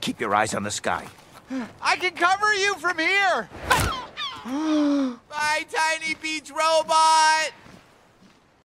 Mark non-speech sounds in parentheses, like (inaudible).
Keep your eyes on the sky. I can cover you from here! (gasps) My tiny beach robot!